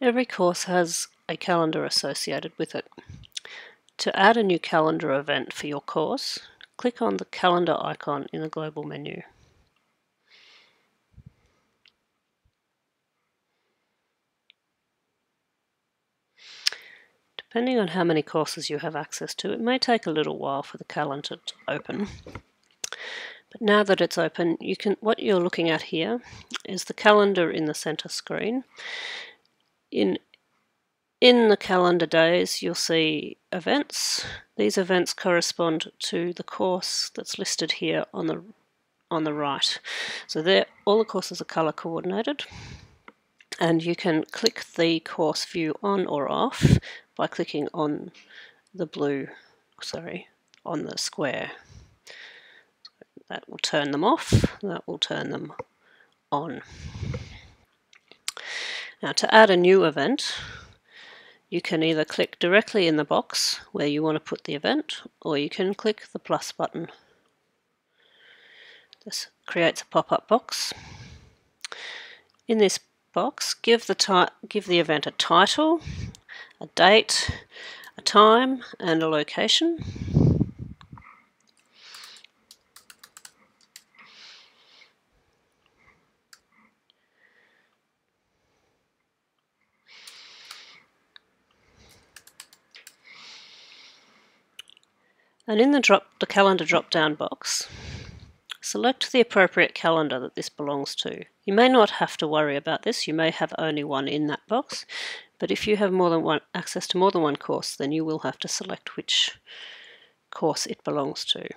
Every course has a calendar associated with it. To add a new calendar event for your course, click on the calendar icon in the global menu. Depending on how many courses you have access to, it may take a little while for the calendar to open. But now that it's open, you can what you're looking at here is the calendar in the center screen. In in the calendar days, you'll see events. These events correspond to the course that's listed here on the on the right. So there, all the courses are color coordinated and you can click the course view on or off by clicking on the blue, sorry, on the square. That will turn them off, that will turn them on. Now to add a new event, you can either click directly in the box where you want to put the event, or you can click the plus button. This creates a pop-up box. In this box, give the, give the event a title a date, a time, and a location. And in the, drop, the calendar drop-down box, select the appropriate calendar that this belongs to. You may not have to worry about this, you may have only one in that box, but if you have more than one access to more than one course, then you will have to select which course it belongs to.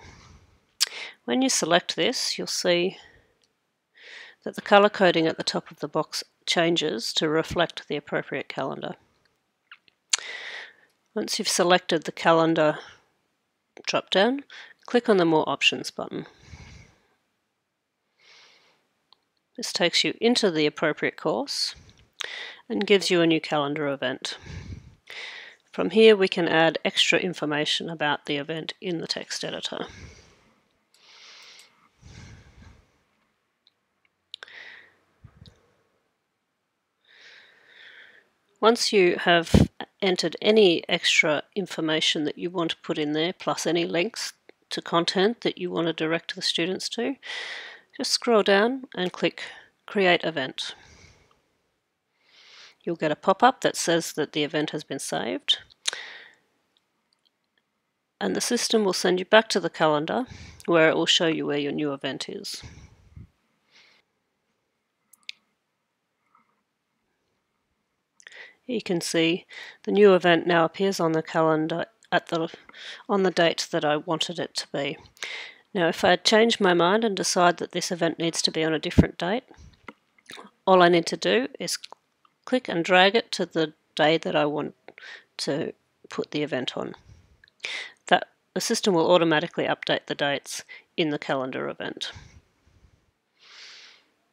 When you select this, you'll see that the color coding at the top of the box changes to reflect the appropriate calendar. Once you've selected the calendar drop-down, click on the More Options button. This takes you into the appropriate course and gives you a new calendar event. From here we can add extra information about the event in the text editor. Once you have entered any extra information that you want to put in there, plus any links to content that you want to direct the students to, just scroll down and click Create Event. You'll get a pop-up that says that the event has been saved. And the system will send you back to the calendar where it will show you where your new event is. You can see the new event now appears on the calendar at the on the date that I wanted it to be. Now if I change my mind and decide that this event needs to be on a different date, all I need to do is click and drag it to the day that I want to put the event on. That The system will automatically update the dates in the calendar event.